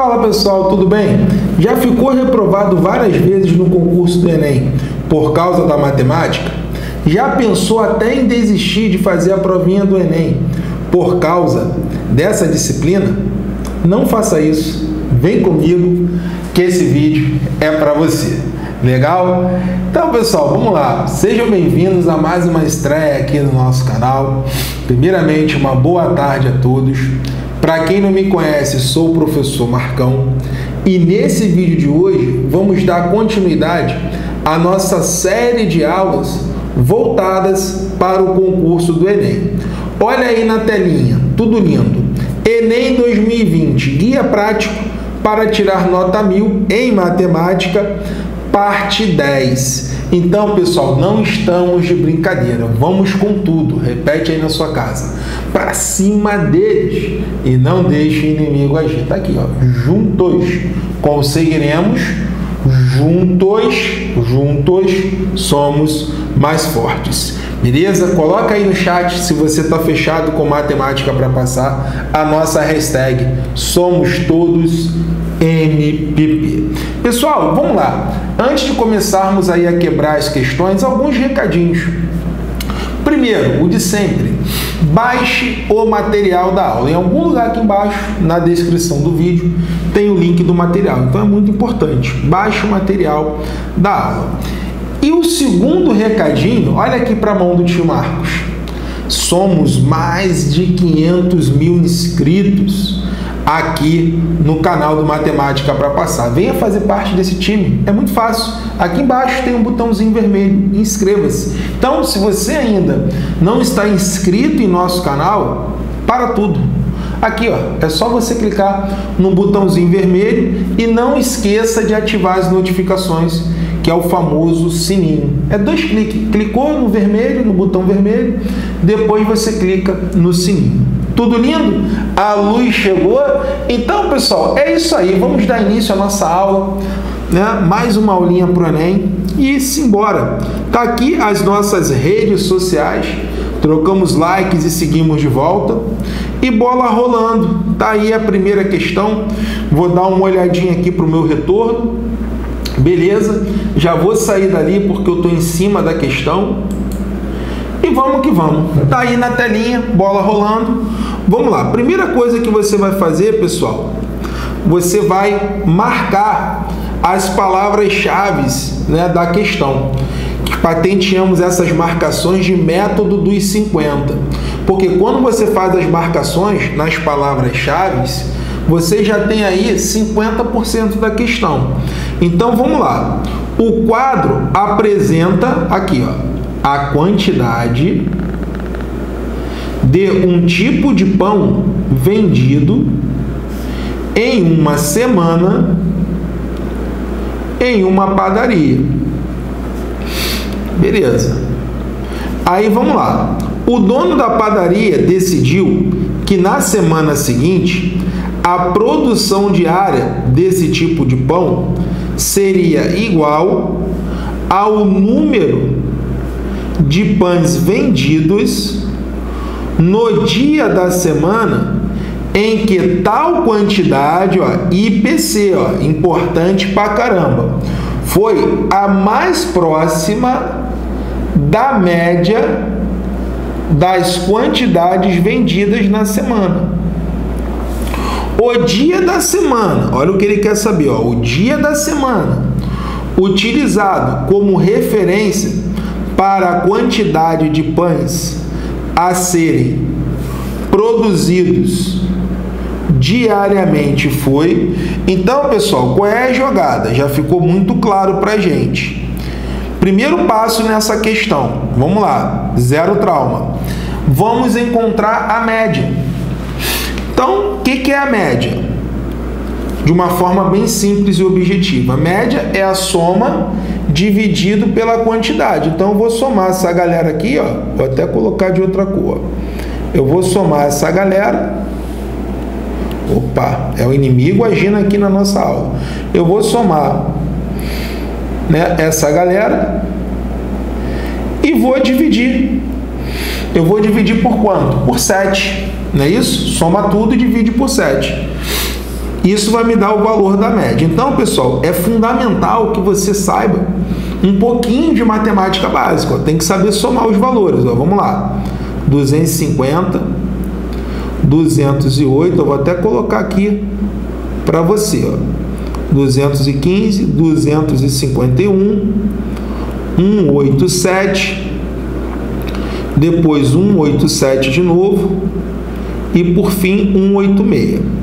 Fala pessoal, tudo bem? Já ficou reprovado várias vezes no concurso do Enem por causa da matemática? Já pensou até em desistir de fazer a provinha do Enem por causa dessa disciplina? Não faça isso. Vem comigo que esse vídeo é para você. Legal? Então, pessoal, vamos lá. Sejam bem-vindos a mais uma estreia aqui no nosso canal. Primeiramente, uma boa tarde a todos. Para quem não me conhece, sou o professor Marcão e nesse vídeo de hoje vamos dar continuidade à nossa série de aulas voltadas para o concurso do Enem. Olha aí na telinha, tudo lindo. Enem 2020, guia prático para tirar nota mil em matemática, parte 10. Então, pessoal, não estamos de brincadeira. Vamos com tudo. Repete aí na sua casa. Para cima deles e não deixe o inimigo agir. Tá aqui, ó. Juntos conseguiremos. Juntos, juntos somos mais fortes. Beleza? Coloca aí no chat se você está fechado com matemática para passar a nossa hashtag Somos Todos MPP. Pessoal, vamos lá. Antes de começarmos aí a quebrar as questões, alguns recadinhos. Primeiro, o de sempre. Baixe o material da aula. Em algum lugar aqui embaixo, na descrição do vídeo, tem o link do material. Então é muito importante. Baixe o material da aula. E o segundo recadinho, olha aqui para a mão do tio Marcos. Somos mais de 500 mil inscritos aqui no canal do Matemática para Passar. Venha fazer parte desse time, é muito fácil. Aqui embaixo tem um botãozinho vermelho, inscreva-se. Então, se você ainda não está inscrito em nosso canal, para tudo. Aqui, ó, é só você clicar no botãozinho vermelho e não esqueça de ativar as notificações, que é o famoso sininho. É dois cliques. Clicou no vermelho, no botão vermelho, depois você clica no sininho. Tudo lindo? A luz chegou? Então, pessoal, é isso aí. Vamos dar início à nossa aula. Né? Mais uma aulinha para o Enem e simbora. Tá aqui as nossas redes sociais. Trocamos likes e seguimos de volta. E bola rolando. Tá aí a primeira questão. Vou dar uma olhadinha aqui para o meu retorno. Beleza? Já vou sair dali porque eu estou em cima da questão. Vamos que vamos. Tá aí na telinha, bola rolando. Vamos lá. Primeira coisa que você vai fazer, pessoal, você vai marcar as palavras-chave né, da questão. Patenteamos essas marcações de método dos 50. Porque quando você faz as marcações nas palavras-chave, você já tem aí 50% da questão. Então vamos lá. O quadro apresenta aqui, ó, a quantidade de um tipo de pão vendido em uma semana em uma padaria. Beleza. Aí vamos lá. O dono da padaria decidiu que na semana seguinte a produção diária desse tipo de pão seria igual ao número de pães vendidos no dia da semana em que tal quantidade, ó, IPC, ó, importante pra caramba, foi a mais próxima da média das quantidades vendidas na semana. O dia da semana, olha o que ele quer saber, ó, o dia da semana, utilizado como referência para a quantidade de pães a serem produzidos diariamente foi. Então, pessoal, qual é a jogada? Já ficou muito claro para gente. Primeiro passo nessa questão, vamos lá, zero trauma. Vamos encontrar a média. Então, o que, que é a média? De uma forma bem simples e objetiva. A média é a soma dividido pela quantidade. Então, eu vou somar essa galera aqui, ó, vou até colocar de outra cor. Eu vou somar essa galera. Opa, é o inimigo agindo aqui na nossa aula. Eu vou somar né, essa galera e vou dividir. Eu vou dividir por quanto? Por 7. Não é isso? Soma tudo e divide por 7. Isso vai me dar o valor da média. Então, pessoal, é fundamental que você saiba um pouquinho de matemática básica. Tem que saber somar os valores. Ó. Vamos lá. 250, 208. Eu vou até colocar aqui para você. Ó. 215, 251, 187, depois 187 de novo e por fim 186.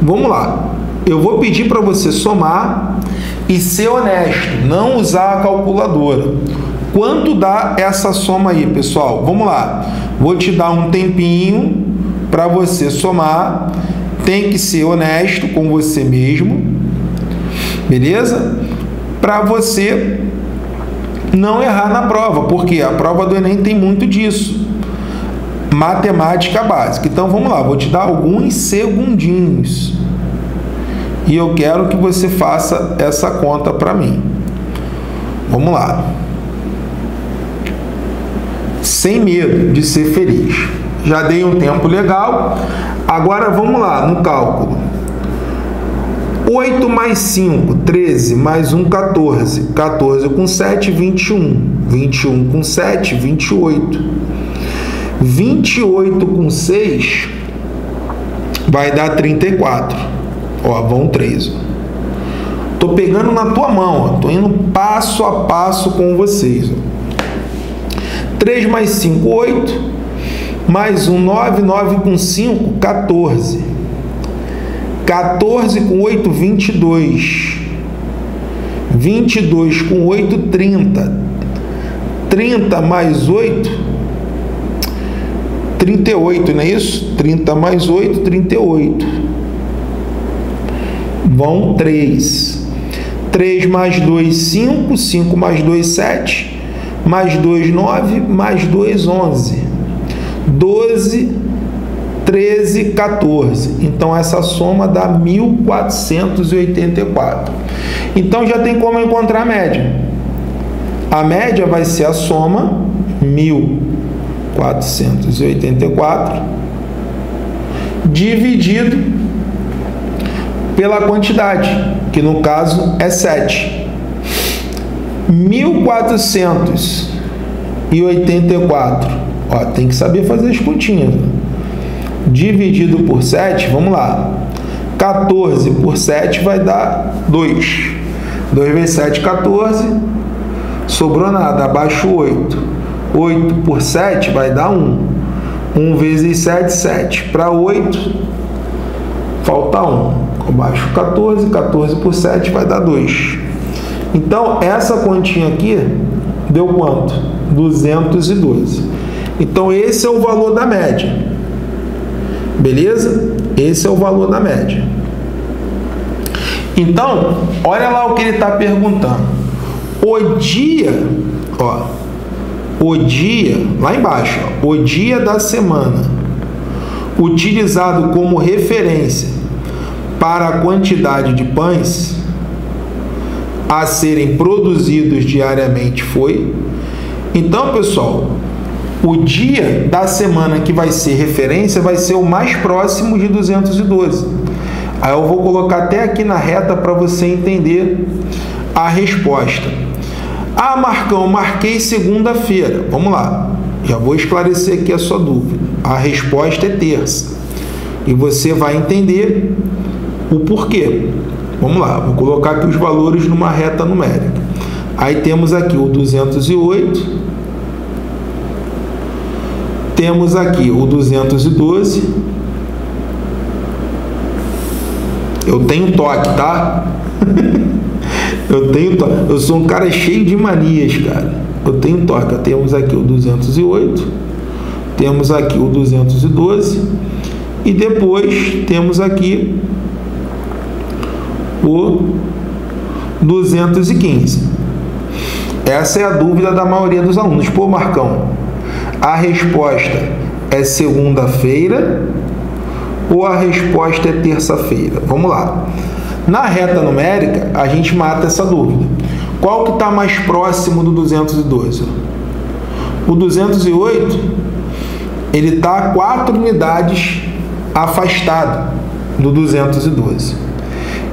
Vamos lá. Eu vou pedir para você somar e ser honesto, não usar a calculadora. Quanto dá essa soma aí, pessoal? Vamos lá. Vou te dar um tempinho para você somar. Tem que ser honesto com você mesmo. Beleza? Para você não errar na prova, porque a prova do Enem tem muito disso. Matemática básica. Então vamos lá, vou te dar alguns segundinhos e eu quero que você faça essa conta para mim. Vamos lá. Sem medo de ser feliz. Já dei um tempo legal. Agora vamos lá no cálculo. 8 mais 5, 13, mais 1, 14. 14 com 7, 21. 21 com 7, 28. 28 com 6 vai dar 34. Ó, vão três. Tô pegando na tua mão, ó. Tô indo passo a passo com vocês. Ó. 3 mais 5, 8. Mais 1, 9. 9 com 5, 14. 14 com 8, 22. 22 com 8, 30. 30 mais 8, 38, não é isso? 30 mais 8, 38 vão 3. 3 mais 2, 5. 5 mais 2, 7. Mais 2, 9. Mais 2, 11. 12, 13, 14. Então, essa soma dá 1.484. Então, já tem como encontrar a média. A média vai ser a soma 1.484 dividido pela quantidade, que no caso é 7. 1484. Ó, tem que saber fazer as continhas. Dividido por 7, vamos lá. 14 por 7 vai dar 2. 2 vezes 7, 14. Sobrou nada, abaixo 8. 8 por 7 vai dar 1. 1 vezes 7, 7. Para 8, falta 1 abaixo 14, 14 por 7 vai dar 2. Então, essa continha aqui deu quanto? 212. Então, esse é o valor da média. Beleza? Esse é o valor da média. Então, olha lá o que ele está perguntando. O dia, ó, o dia, lá embaixo, o dia da semana, utilizado como referência para a quantidade de pães a serem produzidos diariamente foi. Então, pessoal, o dia da semana que vai ser referência vai ser o mais próximo de 212. Aí eu vou colocar até aqui na reta para você entender a resposta. Ah, Marcão, marquei segunda-feira. Vamos lá. Já vou esclarecer aqui a sua dúvida. A resposta é terça. E você vai entender o porquê. Vamos lá, vou colocar aqui os valores numa reta numérica. Aí temos aqui o 208, temos aqui o 212. Eu tenho toque, tá? eu tenho. Eu sou um cara cheio de manias, cara. Eu tenho toque. Temos aqui o 208, temos aqui o 212 e depois temos aqui o 215. Essa é a dúvida da maioria dos alunos. Pô, Marcão, a resposta é segunda-feira ou a resposta é terça-feira? Vamos lá. Na reta numérica, a gente mata essa dúvida. Qual que está mais próximo do 212? O 208, ele está a 4 unidades afastado. do 212.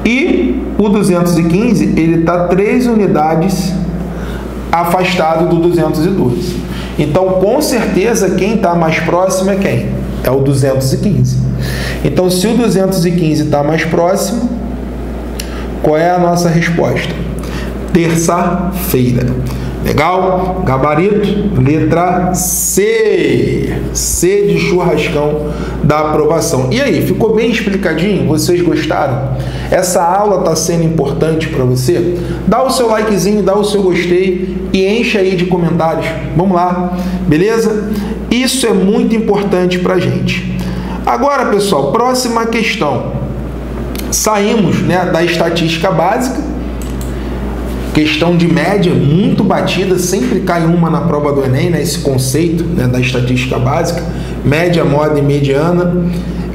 E o 215, ele está 3 unidades afastado do 212. Então, com certeza, quem está mais próximo é quem? É o 215. Então, se o 215 está mais próximo, qual é a nossa resposta? Terça-feira. Legal? Gabarito, letra C. C de churrascão da aprovação. E aí, ficou bem explicadinho? Vocês gostaram? Essa aula está sendo importante para você? Dá o seu likezinho, dá o seu gostei e enche aí de comentários. Vamos lá, beleza? Isso é muito importante para gente. Agora, pessoal, próxima questão. Saímos né, da estatística básica Questão de média muito batida, sempre cai uma na prova do Enem, né? esse conceito né, da estatística básica, média, moda e mediana,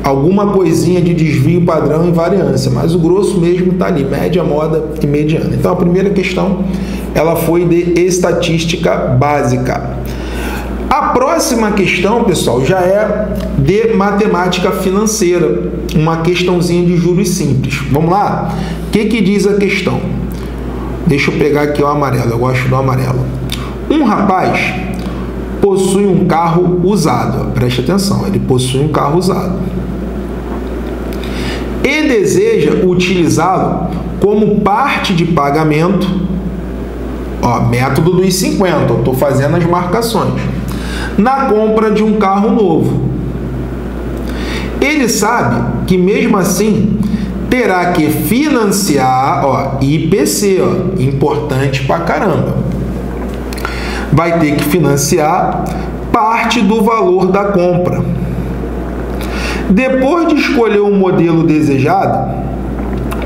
alguma coisinha de desvio padrão e variância, mas o grosso mesmo está ali, média, moda e mediana. Então a primeira questão ela foi de estatística básica. Próxima questão, pessoal, já é de matemática financeira, uma questãozinha de juros simples. Vamos lá? O que, que diz a questão? Deixa eu pegar aqui o amarelo, eu gosto do amarelo. Um rapaz possui um carro usado, preste atenção, ele possui um carro usado. E deseja utilizá-lo como parte de pagamento, ó, método dos 50, eu estou fazendo as marcações, na compra de um carro novo. Ele sabe que mesmo assim terá que financiar, ó, IPC, ó, importante pra caramba. Vai ter que financiar parte do valor da compra. Depois de escolher o modelo desejado,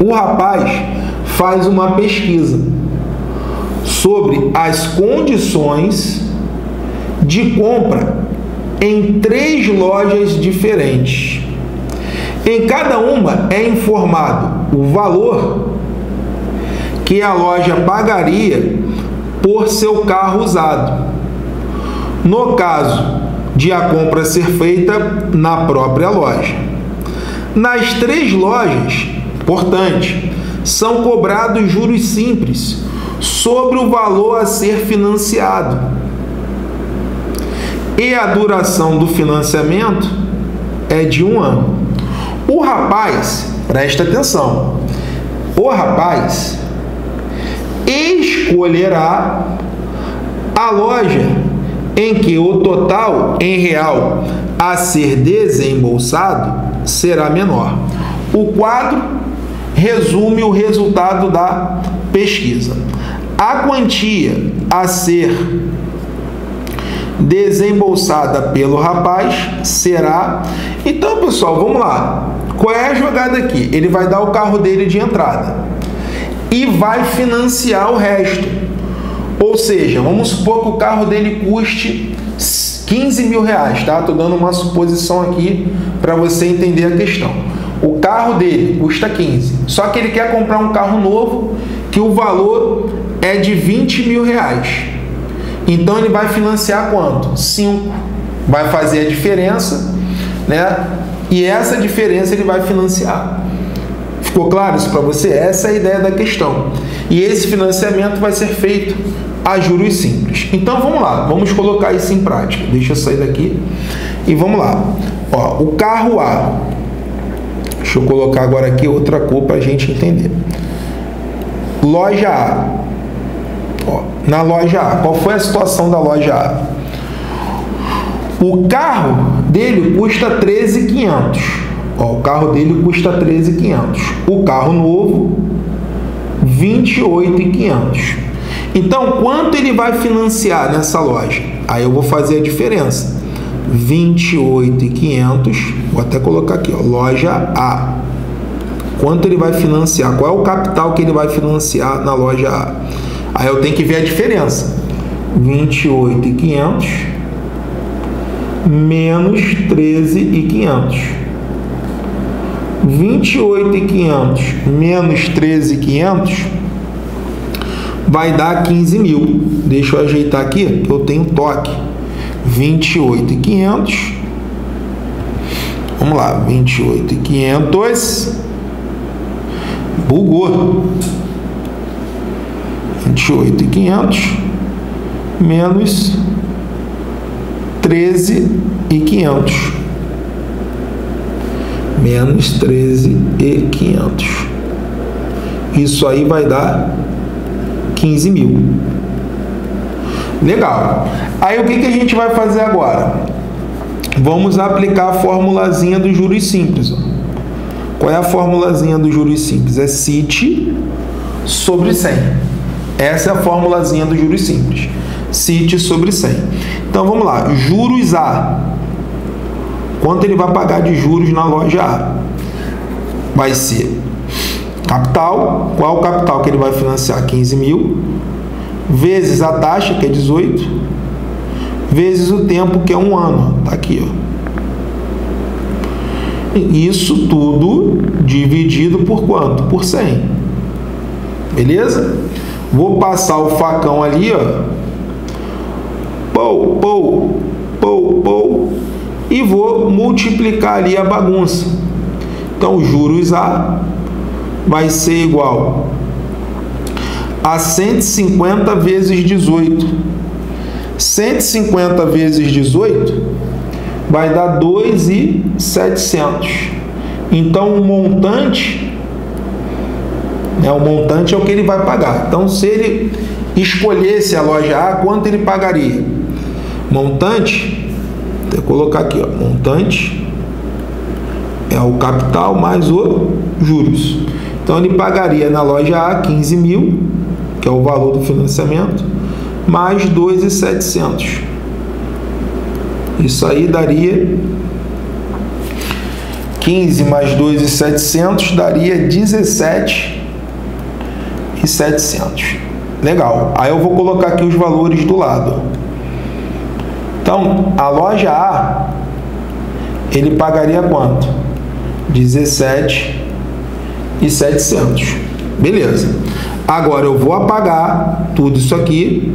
o rapaz faz uma pesquisa sobre as condições de compra em três lojas diferentes. Em cada uma é informado o valor que a loja pagaria por seu carro usado. No caso de a compra ser feita na própria loja. Nas três lojas, importante, são cobrados juros simples sobre o valor a ser financiado. E a duração do financiamento é de um ano. O rapaz, presta atenção, o rapaz escolherá a loja em que o total em real a ser desembolsado será menor. O quadro resume o resultado da pesquisa. A quantia a ser desembolsada pelo rapaz será. Então, pessoal, vamos lá. Qual é a jogada aqui? Ele vai dar o carro dele de entrada e vai financiar o resto. Ou seja, vamos supor que o carro dele custe 15 mil reais, tá? Estou dando uma suposição aqui para você entender a questão. O carro dele custa 15, só que ele quer comprar um carro novo que o valor é de 20 mil reais. Então ele vai financiar quanto? 5. Vai fazer a diferença, né? E essa diferença ele vai financiar. Ficou claro isso para você? Essa é a ideia da questão. E esse financiamento vai ser feito a juros simples. Então vamos lá, vamos colocar isso em prática. Deixa eu sair daqui e vamos lá. Ó, o carro A. Deixa eu colocar agora aqui outra cor para a gente entender. Loja A. Na loja A, qual foi a situação da loja A? O carro dele custa 13.500. Ó, o carro dele custa 13.500. O carro novo 28.500. Então, quanto ele vai financiar nessa loja? Aí eu vou fazer a diferença. 28.500. Vou até colocar aqui, ó, loja A. Quanto ele vai financiar? Qual é o capital que ele vai financiar na loja A? Aí eu tenho que ver a diferença. 28.500 menos 13.500. 28.500 menos 13.500 vai dar 15 mil. Deixa eu ajeitar aqui, que eu tenho toque. 28.500 Vamos lá, 28,500. Bugou. 28,500 menos 13,500. Menos 13,500. Isso aí vai dar 15 mil. Legal. Aí o que, que a gente vai fazer agora? Vamos aplicar a formulazinha dos juros simples. Qual é a formulazinha dos juros simples? É CIT sobre 100. Essa é a formulazinha dos juros simples. CIT sobre 100. Então vamos lá. Juros A. Quanto ele vai pagar de juros na loja A? Vai ser capital. Qual o capital que ele vai financiar? 15 mil. Vezes a taxa, que é 18 vezes o tempo, que é um ano. Tá aqui, ó. Isso tudo dividido por quanto? Por 100. Beleza? Vou passar o facão ali, ó. Pou, pou, pou, pou. E vou multiplicar ali a bagunça. Então, juros A vai ser igual a 150 vezes 18 150 vezes 18 vai dar 2,700. Então, o montante, né, o montante é o que ele vai pagar. Então, se ele escolhesse a loja A, quanto ele pagaria? Montante, vou colocar aqui, ó, montante é o capital mais o juros. Então, ele pagaria na loja A 15 mil, que é o valor do financiamento, mais 2,700. Isso aí daria 15 mais 2,700 daria 17,700. Legal. Aí eu vou colocar aqui os valores do lado. Então, a loja A ele pagaria quanto? 17,700. Beleza. Agora eu vou apagar tudo isso aqui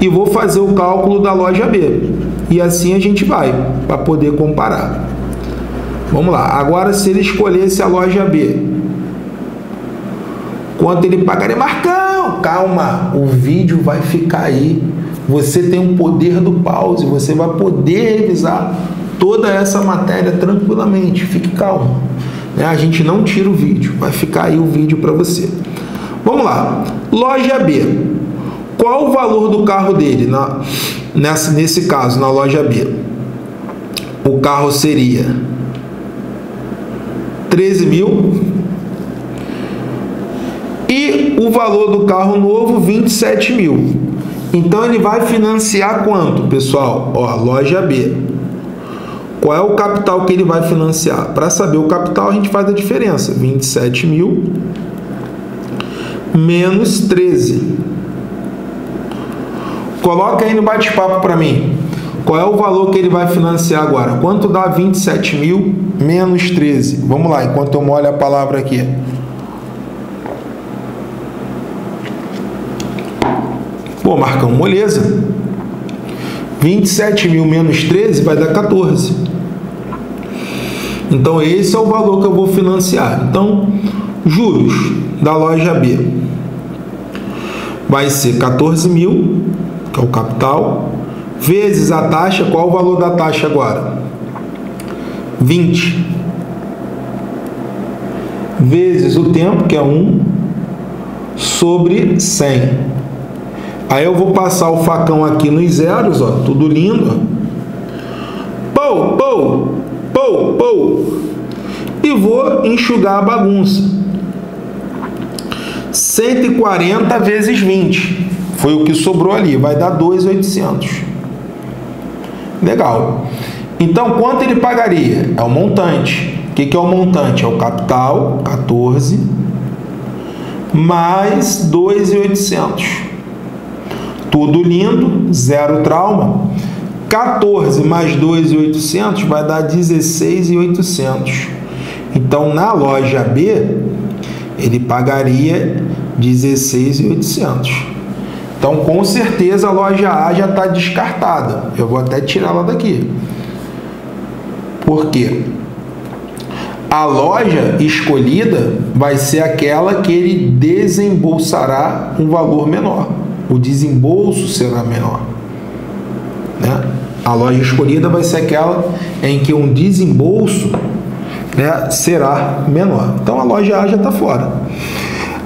e vou fazer o cálculo da loja B. E assim a gente vai para poder comparar. Vamos lá. Agora, se ele escolhesse a loja B, quanto ele pagaria? Marcão, calma, o vídeo vai ficar aí. Você tem o poder do pause, você vai poder revisar toda essa matéria tranquilamente. Fique calmo. Né? A gente não tira o vídeo, vai ficar aí o vídeo para você. Vamos lá. Loja B. Qual o valor do carro dele na, nessa, nesse caso, na loja B? O carro seria 13 mil. E o valor do carro novo, 27 mil. Então ele vai financiar quanto, pessoal? Ó, loja B. Qual é o capital que ele vai financiar? Para saber o capital, a gente faz a diferença. 27 mil menos 13. Coloca aí no bate-papo para mim. Qual é o valor que ele vai financiar agora? Quanto dá 27 mil menos 13? Vamos lá, enquanto eu molho a palavra aqui. Pô, Marcão, moleza. 27 mil menos 13 vai dar 14. Então, esse é o valor que eu vou financiar. Então, juros da loja B vai ser 14 mil, que é o capital, vezes a taxa, qual o valor da taxa agora? 20. Vezes o tempo, que é 1, sobre 100. Aí eu vou passar o facão aqui nos zeros, ó, tudo lindo. Pou, pou, pou, pou. E vou enxugar a bagunça. 140 vezes 20. Foi o que sobrou ali, vai dar 2.800. Legal. Então, quanto ele pagaria? É o montante. O que, que é o montante? É o capital, 14, mais 2.800. Tudo lindo, zero trauma. 14 mais 2.800 vai dar 16.800. Então, na loja B, ele pagaria 16.800. Então, com certeza, a loja A já está descartada. Eu vou até tirá-la daqui. Por quê? A loja escolhida vai ser aquela que ele desembolsará um valor menor. O desembolso será menor. Né? A loja escolhida vai ser aquela em que um desembolso né, será menor. Então a loja A já está fora.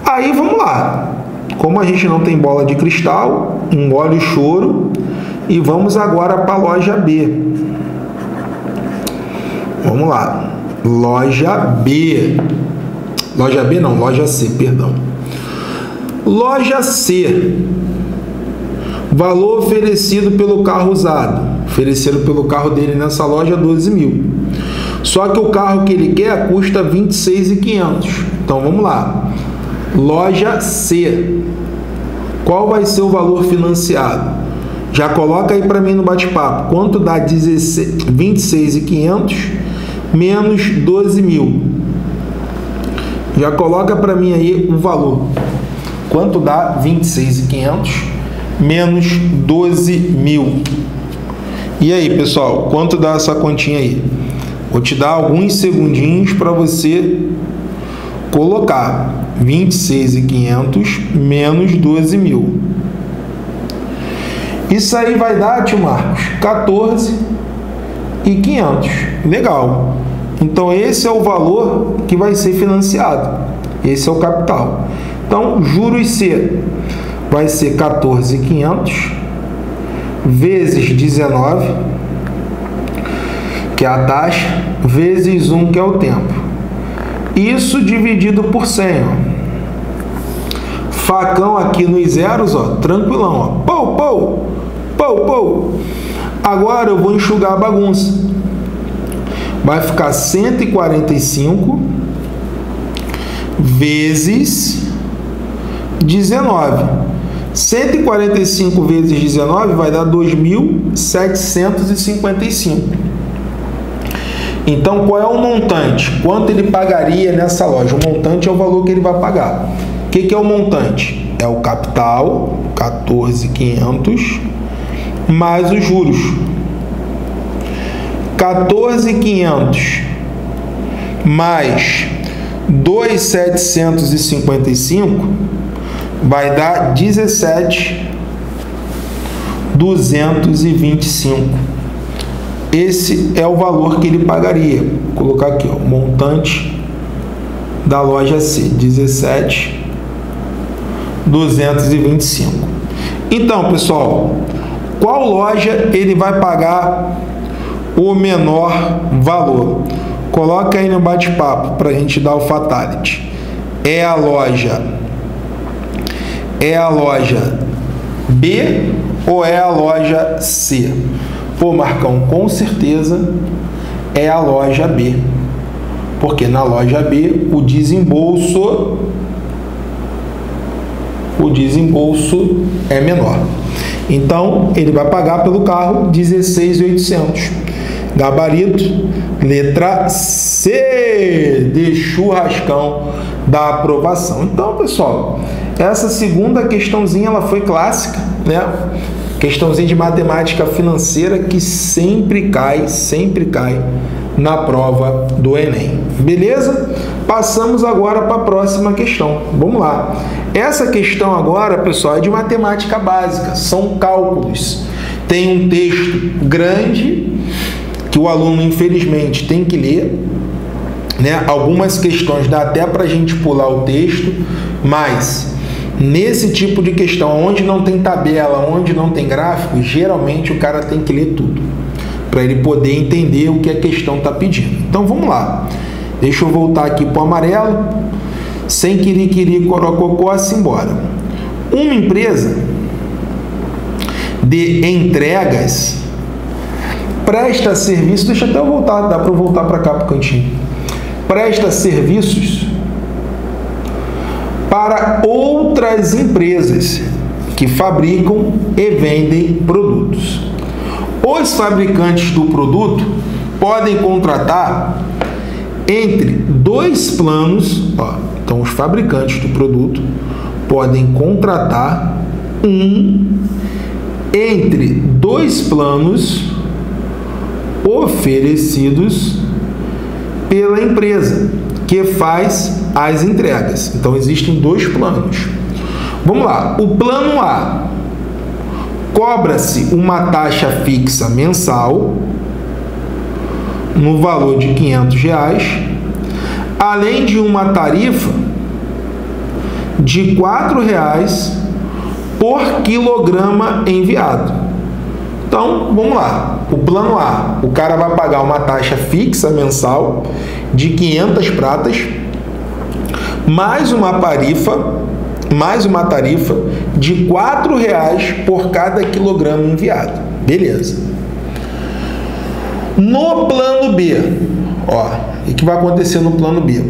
Aí vamos lá. Como a gente não tem bola de cristal, engole o choro e vamos agora para a loja B. Vamos lá. Loja B. Loja B não, loja C, perdão. Loja C. Valor oferecido pelo carro usado. Oferecido pelo carro dele nessa loja 12 mil. Só que o carro que ele quer custa 26.500. Então vamos lá. Loja C. Qual vai ser o valor financiado? Já coloca aí para mim no bate-papo. Quanto dá 26.500 menos 12 mil? Já coloca para mim aí o valor. Quanto dá 26.500 menos 12 mil? E aí, pessoal, quanto dá essa continha aí? Vou te dar alguns segundinhos para você colocar 26.500 menos 12 mil. Isso aí vai dar, tio Marcos, 14 e 500. Legal. Então esse é o valor que vai ser financiado. Esse é o capital. Então, juros C vai ser 14.500 vezes 19, que é a taxa, vezes 1, que é o tempo. Isso dividido por 100, ó. Facão aqui nos zeros, ó, tranquilão, ó. Pou, pou. Pou, pou. Agora eu vou enxugar a bagunça. Vai ficar 145 vezes 19. 145 vezes 19 vai dar 2.755. Então, qual é o montante? Quanto ele pagaria nessa loja? O montante é o valor que ele vai pagar. O que, que é o montante? É o capital, 14.500 mais os juros. 14.500 mais 2.755 vai dar 17.225. Esse é o valor que ele pagaria. Vou colocar aqui, ó, montante da loja C, 17.225. Então, pessoal, qual loja ele vai pagar o menor valor? Coloca aí no bate-papo para a gente dar o fatality. É a loja é a loja B ou é a loja C? Pô, Marcão, com certeza é a loja B. Porque na loja B o desembolso o desembolso é menor. Então, ele vai pagar pelo carro 16.800. Gabarito, letra C de churrascão da aprovação. Então, pessoal, essa segunda questãozinha ela foi clássica, né? Questãozinha de matemática financeira que sempre cai, sempre cai na prova do Enem. Beleza? Passamos agora para a próxima questão. Vamos lá. Essa questão agora, pessoal, é de matemática básica, são cálculos. Tem um texto grande que o aluno, infelizmente, tem que ler. Né? Algumas questões dá até para a gente pular o texto, mas nesse tipo de questão, onde não tem tabela, onde não tem gráfico, geralmente o cara tem que ler tudo para ele poder entender o que a questão está pedindo. Então vamos lá. Deixa eu voltar aqui para o amarelo. Sem querer, corococó, assim embora. Uma empresa de entregas presta serviço. Deixa até eu voltar, dá para voltar para cá para o cantinho. Presta serviços para outras empresas que fabricam e vendem produtos. Os fabricantes do produto podem contratar entre dois planos, ó, então os fabricantes do produto podem contratar um entre dois planos oferecidos pela empresa que faz as entregas. Então existem dois planos. Vamos lá. O plano A cobra-se uma taxa fixa mensal no valor de 500 reais, além de uma tarifa de R$ reais por quilograma enviado. Então, vamos lá. O plano A, o cara vai pagar uma taxa fixa mensal de 500 pratas, mais uma tarifa, mais uma tarifa de R$ reais por cada quilograma enviado. Beleza. No plano B, ó, o que vai acontecer no plano B?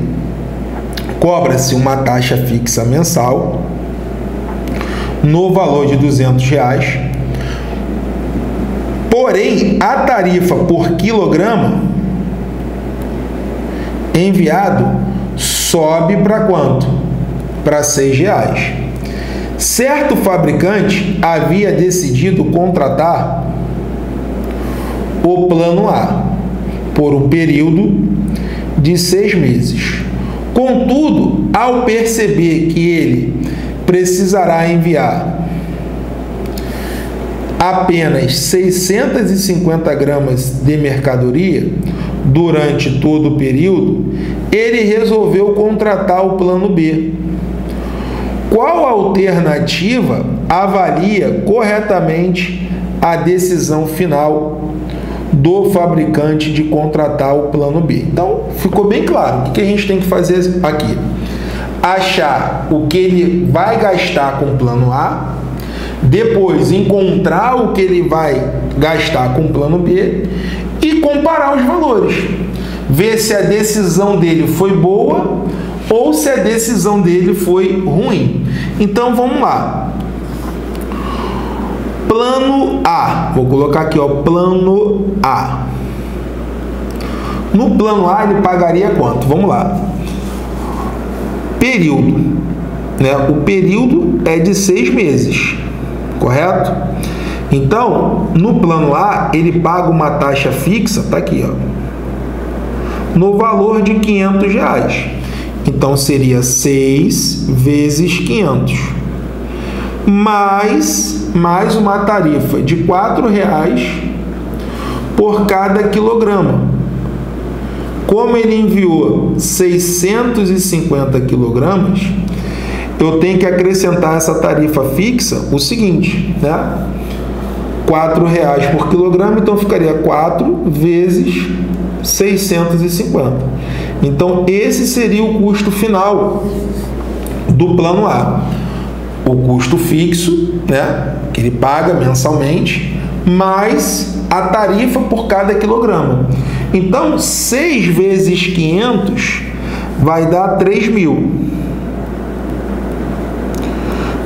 Cobra-se uma taxa fixa mensal no valor de 200 reais. Porém, a tarifa por quilograma enviado sobe para quanto? Para seis reais. Certo fabricante havia decidido contratar o plano A por um período de seis meses. Contudo, ao perceber que ele precisará enviar apenas 650 gramas de mercadoria durante todo o período, ele resolveu contratar o plano B. Qual alternativa avalia corretamente a decisão final do fabricante de contratar o plano B. Então, ficou bem claro. O que a gente tem que fazer aqui? Achar o que ele vai gastar com o plano A, depois encontrar o que ele vai gastar com o plano B e comparar os valores. Ver se a decisão dele foi boa ou se a decisão dele foi ruim. Então vamos lá. Plano A. Vou colocar aqui, ó, plano A. No plano A ele pagaria quanto? Vamos lá. Período. Né? O período é de seis meses, correto? Então, no plano A, ele paga uma taxa fixa, tá aqui, ó, no valor de 500 reais. Então, seria 6 vezes 500 mais, mais uma tarifa de R$ reais por cada quilograma. Como ele enviou 650 quilogramas, eu tenho que acrescentar essa tarifa fixa o seguinte, né? R$ reais por quilograma, então ficaria 4 vezes 650. Então, esse seria o custo final do plano A o custo fixo, né, que ele paga mensalmente, mais a tarifa por cada quilograma. Então, 6 vezes 500 vai dar 3 mil.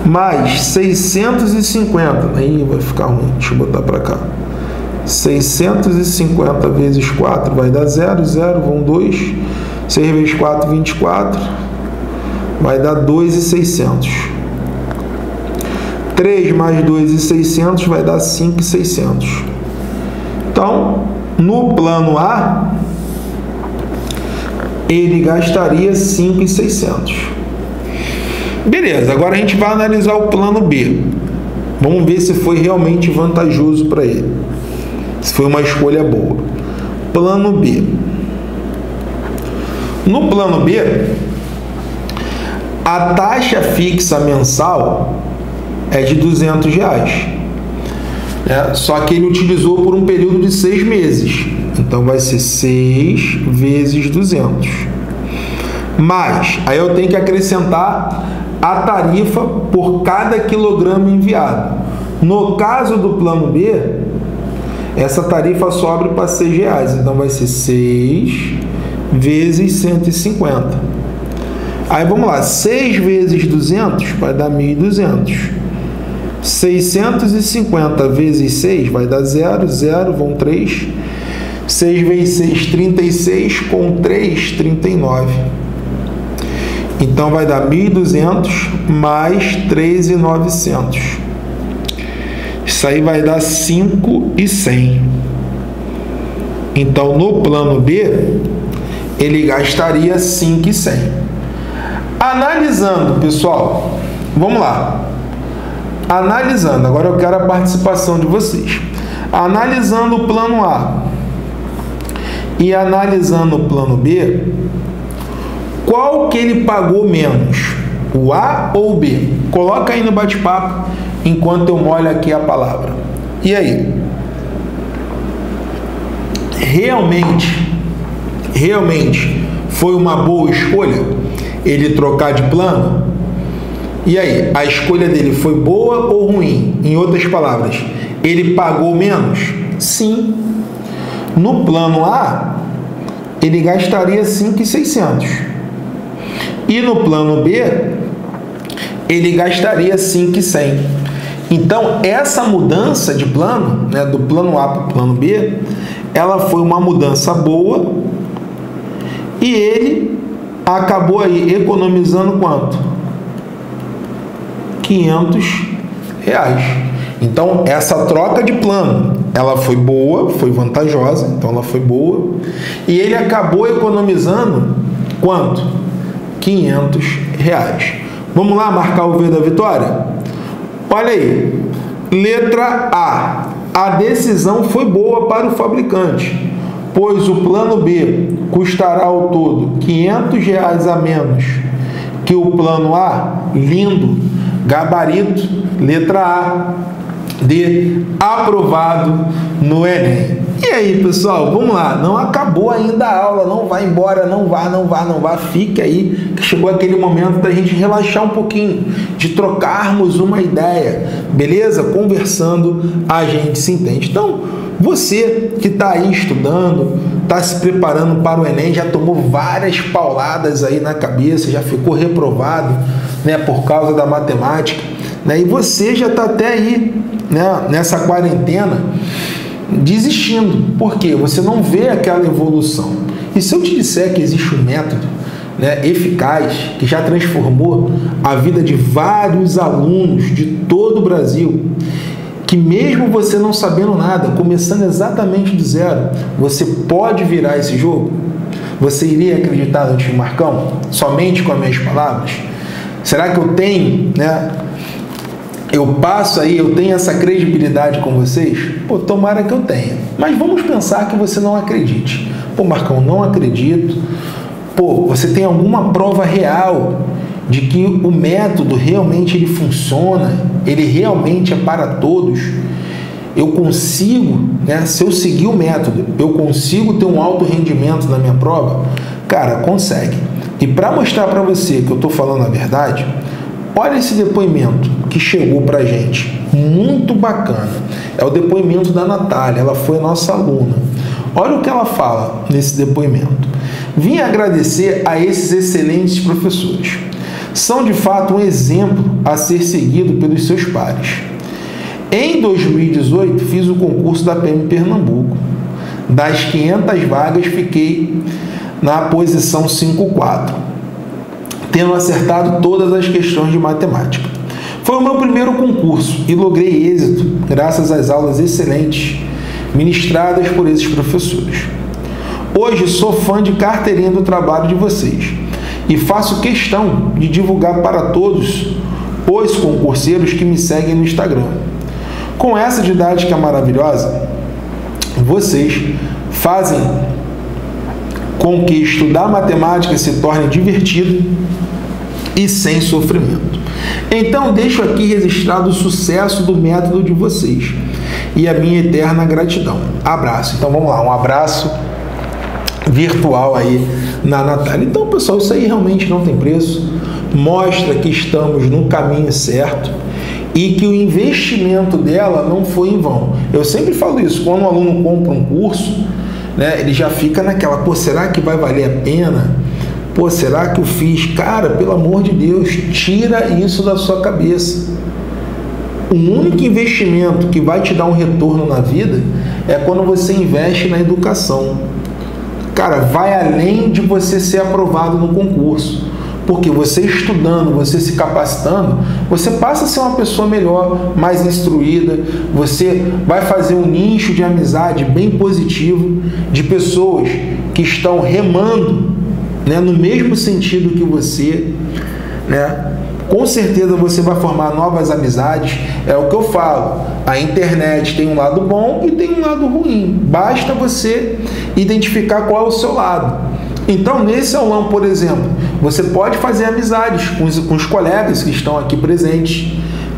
Mais 650, aí vai ficar ruim, deixa eu botar para cá. 650 vezes 4 vai dar 0, 0 vão 2. 6 vezes 4, 24. Vai dar 2,600. 3 mais 2,600 vai dar 5,600. Então, no plano A, ele gastaria 5,600. Beleza, agora a gente vai analisar o plano B. Vamos ver se foi realmente vantajoso para ele. Se foi uma escolha boa. Plano B. No plano B, a taxa fixa mensal é de 200 reais. É, só que ele utilizou por um período de seis meses. Então vai ser 6 vezes 200. Mas, aí eu tenho que acrescentar a tarifa por cada quilograma enviado. No caso do plano B, essa tarifa sobe para 6 reais. Então vai ser 6 vezes 150. Aí vamos lá, 6 vezes 200 vai dar 1.200. 650 vezes 6 vai dar 0, 0 vão 3. 6 vezes 6, 36, com 3, 39. Então vai dar 1.200 mais 3.900. Isso aí vai dar 5.100. Então, no plano B, ele gastaria 5,100. Analisando, pessoal, vamos lá. Analisando, agora eu quero a participação de vocês. Analisando o plano A e analisando o plano B, qual que ele pagou menos? O A ou o B? Coloca aí no bate-papo enquanto eu molho aqui a palavra. E aí? Realmente, realmente foi uma boa escolha ele trocar de plano? E aí, a escolha dele foi boa ou ruim? Em outras palavras, ele pagou menos? Sim. No plano A, ele gastaria 5,600. E no plano B, ele gastaria 5,100. Então, essa mudança de plano, né, do plano A para o plano B, ela foi uma mudança boa e ele acabou aí economizando quanto? 500 reais. Então, essa troca de plano, ela foi boa, foi vantajosa, então ela foi boa, e ele acabou economizando quanto? 500 reais. Vamos lá marcar o V da vitória? Olha aí. Letra A. A decisão foi boa para o fabricante, pois o plano B custará ao todo 500 reais a menos que o plano A. Lindo. Gabarito. Letra A. D. Aprovado no Enem. E aí, pessoal, vamos lá. Não acabou ainda a aula, não vai embora, não vá, não vá, não vá. Fique aí, que chegou aquele momento da gente relaxar um pouquinho, de trocarmos uma ideia, beleza? Conversando, a gente se entende. Então, você que está aí estudando, está se preparando para o Enem, já tomou várias pauladas aí na cabeça, já ficou reprovado, né, por causa da matemática, né? E você já está até aí, né, nessa quarentena desistindo. Por quê? Você não vê aquela evolução. E se eu te disser que existe um método né, eficaz que já transformou a vida de vários alunos de todo o Brasil, que mesmo você não sabendo nada, começando exatamente do zero, você pode virar esse jogo? Você iria acreditar no tio Marcão somente com as minhas palavras? Será que eu tenho né, eu passo aí, eu tenho essa credibilidade com vocês? Pô, tomara que eu tenha. Mas vamos pensar que você não acredite. Pô, Marcão, não acredito. Pô, você tem alguma prova real de que o método realmente ele funciona, ele realmente é para todos. Eu consigo, né, se eu seguir o método, eu consigo ter um alto rendimento na minha prova? Cara, consegue. E para mostrar para você que eu estou falando a verdade, Olha esse depoimento que chegou para a gente, muito bacana. É o depoimento da Natália, ela foi nossa aluna. Olha o que ela fala nesse depoimento. Vim agradecer a esses excelentes professores. São de fato um exemplo a ser seguido pelos seus pares. Em 2018, fiz o concurso da PM Pernambuco. Das 500 vagas, fiquei na posição 54 tendo acertado todas as questões de matemática. Foi o meu primeiro concurso e logrei êxito graças às aulas excelentes ministradas por esses professores. Hoje sou fã de carteirinha do trabalho de vocês e faço questão de divulgar para todos os concurseiros que me seguem no Instagram. Com essa didática maravilhosa, vocês fazem com que estudar matemática se torne divertido e sem sofrimento. Então, deixo aqui registrado o sucesso do método de vocês e a minha eterna gratidão. Abraço. Então, vamos lá, um abraço virtual aí na Natália. Então, pessoal, isso aí realmente não tem preço. Mostra que estamos no caminho certo e que o investimento dela não foi em vão. Eu sempre falo isso, quando um aluno compra um curso, né, ele já fica naquela, pô, será que vai valer a pena? Pô, será que eu fiz? Cara, pelo amor de Deus, tira isso da sua cabeça. O único investimento que vai te dar um retorno na vida é quando você investe na educação. Cara, vai além de você ser aprovado no concurso. Porque você estudando, você se capacitando, você passa a ser uma pessoa melhor, mais instruída, você vai fazer um nicho de amizade bem positivo de pessoas que estão remando né, no mesmo sentido que você, né? Com certeza você vai formar novas amizades. É o que eu falo. A internet tem um lado bom e tem um lado ruim. Basta você identificar qual é o seu lado. Então, nesse aulão, por exemplo, você pode fazer amizades com os, com os colegas que estão aqui presentes.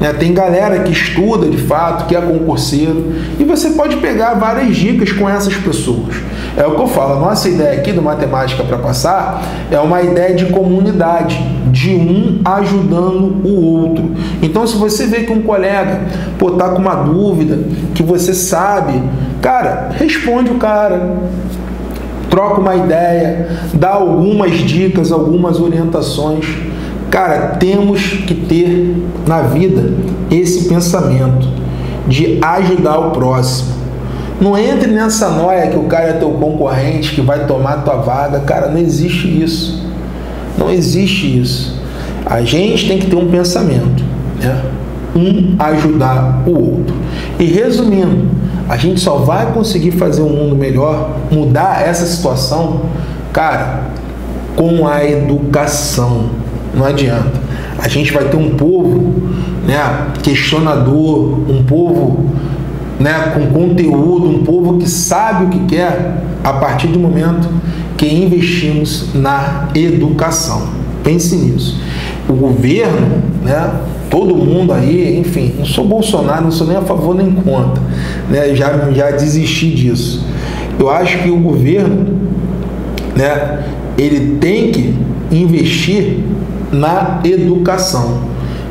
Né? Tem galera que estuda de fato, que é concurseiro, e você pode pegar várias dicas com essas pessoas. É o que eu falo, a nossa ideia aqui do Matemática para Passar é uma ideia de comunidade, de um ajudando o outro. Então, se você vê que um colega pô, tá com uma dúvida, que você sabe, cara, responde o cara troca uma ideia, dá algumas dicas, algumas orientações. Cara, temos que ter na vida esse pensamento de ajudar o próximo. Não entre nessa noia que o cara é teu concorrente, que vai tomar tua vaga. Cara, não existe isso. Não existe isso. A gente tem que ter um pensamento, né? Um ajudar o outro. E resumindo, a gente só vai conseguir fazer um mundo melhor, mudar essa situação, cara, com a educação. Não adianta. A gente vai ter um povo né, questionador, um povo né, com conteúdo, um povo que sabe o que quer a partir do momento que investimos na educação. Pense nisso. O governo, né, todo mundo aí, enfim, não sou Bolsonaro, não sou nem a favor nem contra, né, já, já desisti disso. Eu acho que o governo, né, ele tem que investir na educação,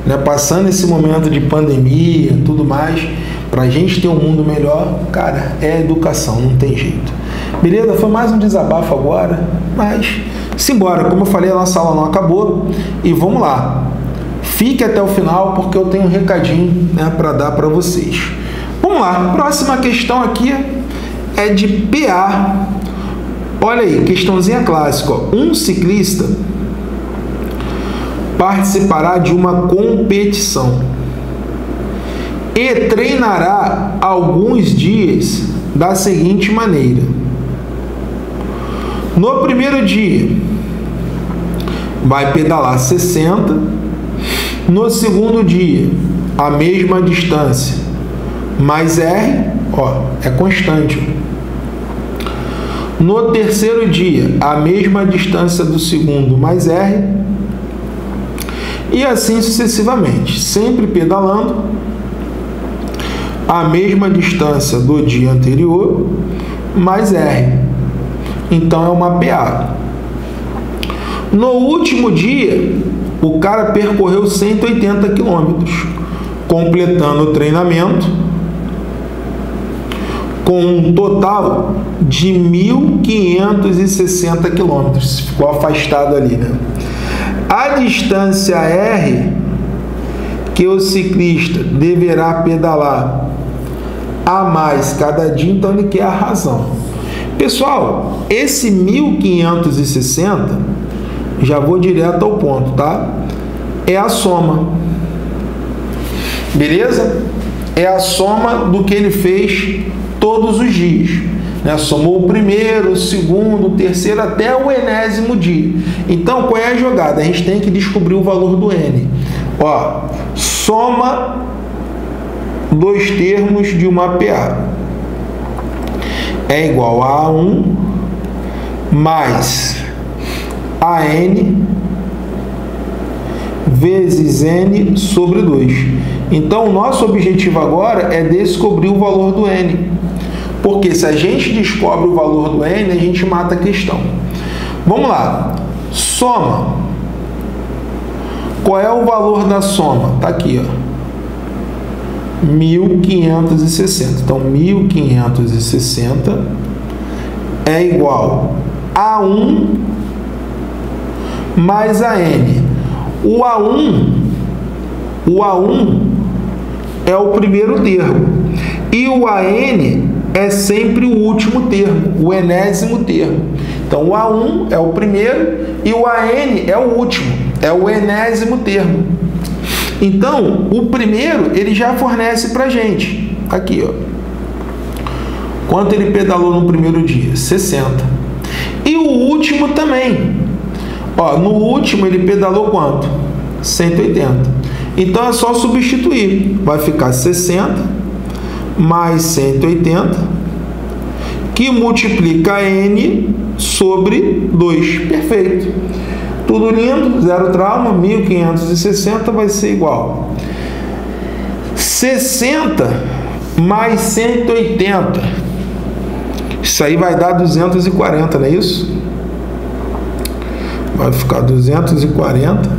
né, passando esse momento de pandemia, tudo mais, para a gente ter um mundo melhor, cara, é educação, não tem jeito. Beleza? Foi mais um desabafo agora, mas simbora. Como eu falei, a nossa aula não acabou e vamos lá. Fique até o final porque eu tenho um recadinho né, para dar para vocês. Vamos lá, próxima questão aqui é de PA. Olha aí, questãozinha clássica. Ó. Um ciclista participará de uma competição e treinará alguns dias da seguinte maneira: no primeiro dia, vai pedalar 60, no segundo dia, a mesma distância, mais R, ó, é constante. No terceiro dia, a mesma distância do segundo mais R, e assim sucessivamente, sempre pedalando a mesma distância do dia anterior mais R. Então é uma PA. No último dia, o cara percorreu 180 quilômetros, completando o treinamento com um total de 1.560 quilômetros. Ficou afastado ali, né? A distância R que o ciclista deverá pedalar a mais cada dia, então ele quer a razão. Pessoal, esse 1560, já vou direto ao ponto, tá? É a soma. Beleza? É a soma do que ele fez todos os dias. Né? Somou o primeiro, o segundo, o terceiro, até o enésimo dia. Então, qual é a jogada? A gente tem que descobrir o valor do N. Ó, soma dois termos de uma PA. É igual a A1 mais AN vezes N sobre 2. Então, o nosso objetivo agora é descobrir o valor do N. Porque se a gente descobre o valor do N, a gente mata a questão. Vamos lá. Soma. Qual é o valor da soma? Está aqui, ó. 1560. Então, 1560 é igual a 1 mais a n. O A1, o A1 é o primeiro termo. E o AN é sempre o último termo, o enésimo termo. Então, o A1 é o primeiro e o AN é o último. é o enésimo termo. Então, o primeiro ele já fornece para gente. Aqui, ó. Quanto ele pedalou no primeiro dia? 60. E o último também. Ó, no último ele pedalou quanto? 180. Então é só substituir. Vai ficar 60 mais 180, que multiplica n sobre 2. Perfeito. Tudo lindo, zero trauma, 1560 vai ser igual. 60 mais 180. Isso aí vai dar 240, não é isso? Vai ficar 240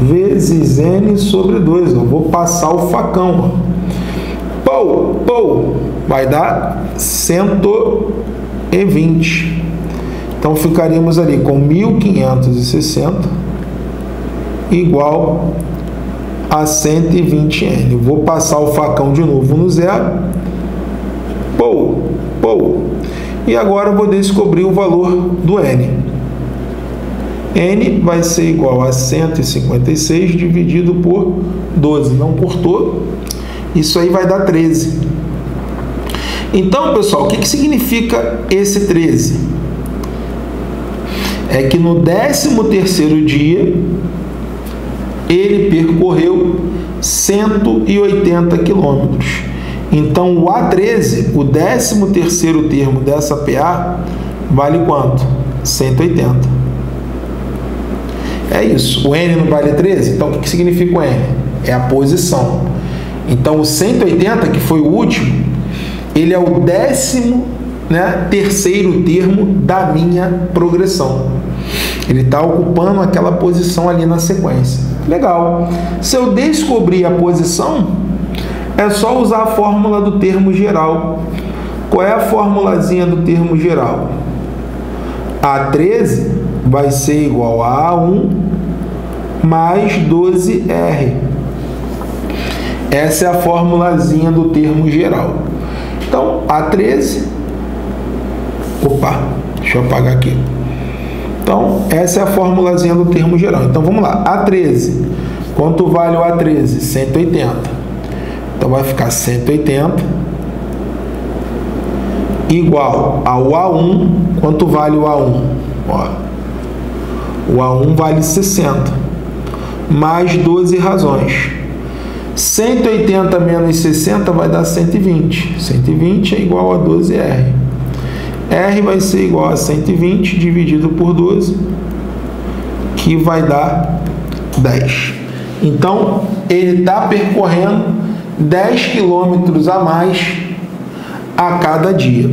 vezes n sobre 2. Eu vou passar o facão. Pou, pou, vai dar 120. Então ficaríamos ali com 1560 igual a 120N. Vou passar o facão de novo no zero. Pou, pou. E agora vou descobrir o valor do N. N vai ser igual a 156 dividido por 12. Não cortou. Isso aí vai dar 13. Então, pessoal, o que, que significa esse 13? é que no 13 terceiro dia ele percorreu 180 quilômetros. Então o A13, o 13 terceiro termo dessa PA, vale quanto? 180. É isso. O N não vale 13? Então o que significa o N? É a posição. Então o 180, que foi o último, ele é o décimo né, terceiro termo da minha progressão. Ele está ocupando aquela posição ali na sequência. Legal. Se eu descobrir a posição, é só usar a fórmula do termo geral. Qual é a formulazinha do termo geral? A13 vai ser igual a A1 mais 12R. Essa é a formulazinha do termo geral. Então, A13 Opa, deixa eu apagar aqui. Então, essa é a formulazinha do termo geral. Então, vamos lá. A13. Quanto vale o A13? 180. Então, vai ficar 180 igual ao A1. Quanto vale o A1? Ó, o A1 vale 60. Mais 12 razões. 180 menos 60 vai dar 120. 120 é igual a 12R. R vai ser igual a 120 dividido por 12, que vai dar 10. Então, ele está percorrendo 10 quilômetros a mais a cada dia.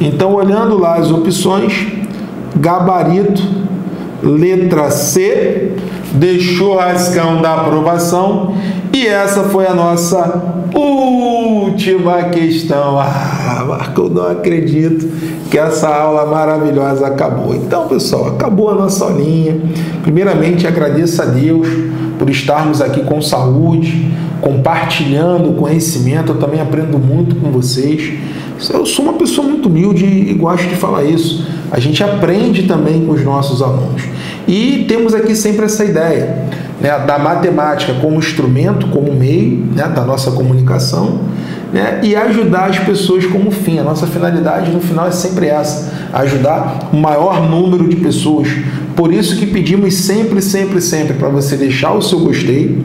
Então, olhando lá as opções, gabarito, letra C, deixou rascão da aprovação e essa foi a nossa última questão. Ah, Marco, eu não acredito que essa aula maravilhosa acabou. Então, pessoal, acabou a nossa aulinha. Primeiramente, agradeço a Deus por estarmos aqui com saúde, compartilhando conhecimento. Eu também aprendo muito com vocês. Eu sou uma pessoa muito humilde e gosto de falar isso. A gente aprende também com os nossos alunos. E temos aqui sempre essa ideia né, da matemática como instrumento, como meio né, da nossa comunicação né, e ajudar as pessoas como fim. A nossa finalidade no final é sempre essa: ajudar o maior número de pessoas. Por isso que pedimos sempre, sempre, sempre para você deixar o seu gostei.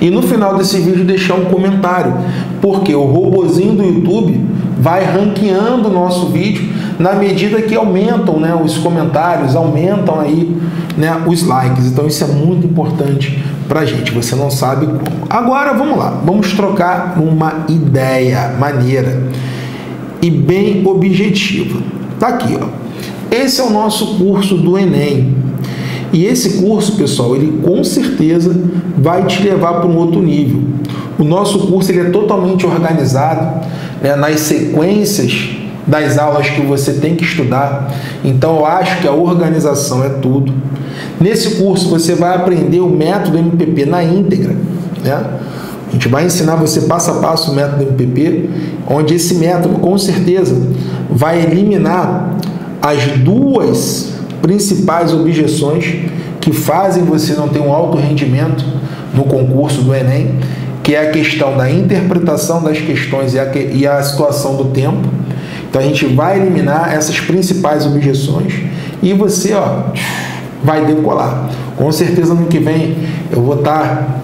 E no final desse vídeo deixar um comentário, porque o robozinho do YouTube vai ranqueando o nosso vídeo na medida que aumentam né, os comentários, aumentam aí né, os likes. Então isso é muito importante para a gente. Você não sabe como. Agora vamos lá, vamos trocar uma ideia maneira e bem objetiva. Tá aqui, ó. Esse é o nosso curso do Enem. E esse curso, pessoal, ele com certeza vai te levar para um outro nível. O nosso curso ele é totalmente organizado né, nas sequências das aulas que você tem que estudar. Então eu acho que a organização é tudo. Nesse curso você vai aprender o método MPP na íntegra, né? A gente vai ensinar você passo a passo o método MPP, onde esse método com certeza vai eliminar as duas principais objeções que fazem você não ter um alto rendimento no concurso do Enem, que é a questão da interpretação das questões e a, e a situação do tempo. Então a gente vai eliminar essas principais objeções e você ó, vai decolar. Com certeza no que vem eu vou estar. Tá,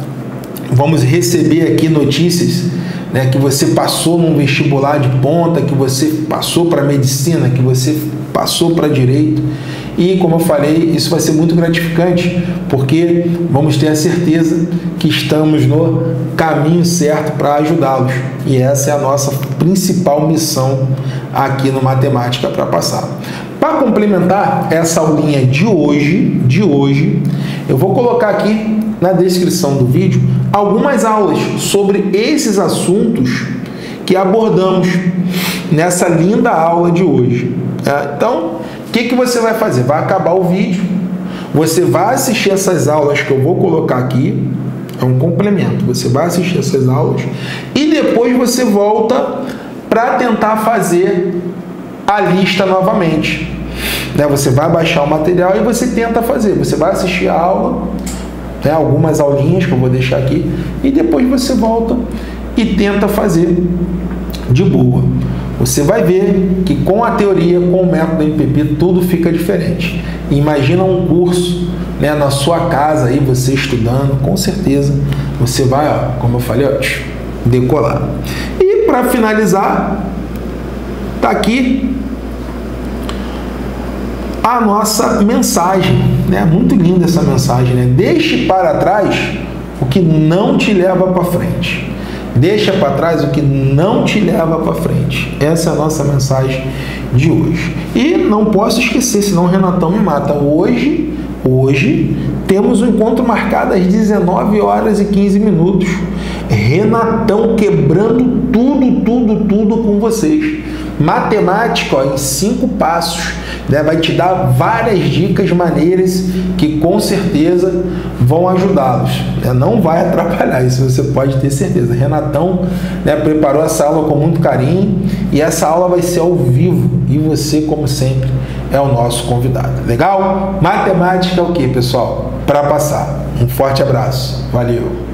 vamos receber aqui notícias né, que você passou num vestibular de ponta, que você passou para medicina, que você passou para direito. E como eu falei, isso vai ser muito gratificante, porque vamos ter a certeza que estamos no caminho certo para ajudá-los. E essa é a nossa principal missão aqui no Matemática para Passar. Para complementar essa aulinha de hoje, de hoje, eu vou colocar aqui na descrição do vídeo algumas aulas sobre esses assuntos que abordamos nessa linda aula de hoje. É, então, o que, que você vai fazer? Vai acabar o vídeo, você vai assistir essas aulas que eu vou colocar aqui, é um complemento. Você vai assistir essas aulas e depois você volta para tentar fazer a lista novamente. Né? Você vai baixar o material e você tenta fazer. Você vai assistir a aula, né? algumas aulinhas que eu vou deixar aqui, e depois você volta e tenta fazer de boa. Você vai ver que com a teoria, com o método MPP, tudo fica diferente. Imagina um curso né, na sua casa aí, você estudando, com certeza você vai, ó, como eu falei, ó, decolar. E para finalizar, tá aqui a nossa mensagem, né? Muito linda essa mensagem, né? Deixe para trás o que não te leva para frente. Deixa para trás o que não te leva para frente. Essa é a nossa mensagem de hoje. E não posso esquecer, senão o Renatão me mata. Hoje, hoje temos um encontro marcado às 19 horas e 15 minutos. Renatão quebrando tudo, tudo, tudo com vocês. Matemática ó, em cinco passos né? vai te dar várias dicas maneiras que com certeza vão ajudá-los. Né? Não vai atrapalhar, isso você pode ter certeza. Renatão né, preparou essa aula com muito carinho e essa aula vai ser ao vivo e você, como sempre, é o nosso convidado. Legal? Matemática é o que, pessoal? Para passar. Um forte abraço. Valeu!